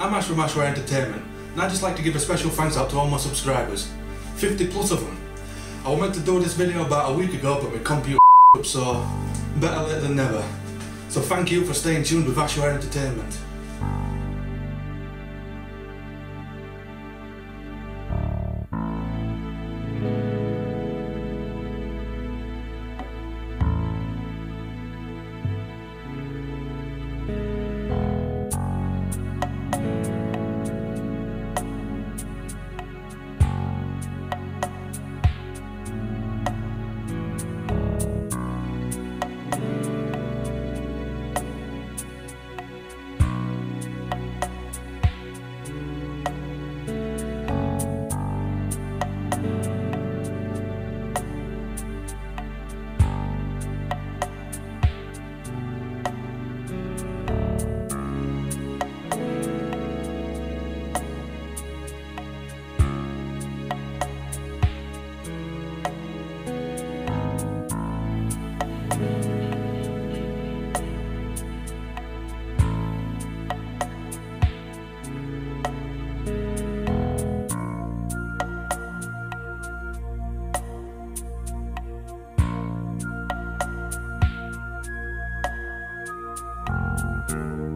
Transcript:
I'm Ash from Ashware Entertainment, and I'd just like to give a special thanks out to all my subscribers. 50 plus of them. I was meant to do this video about a week ago, but my computer up, so better late than never. So thank you for staying tuned with Ashware Entertainment. Bye.